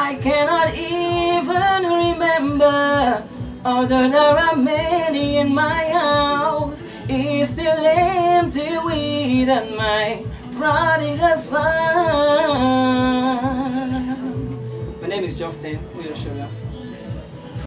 I cannot even remember. Although there are many in my house, it's still empty without my prodigal son. My name is Justin Wilshire